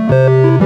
Música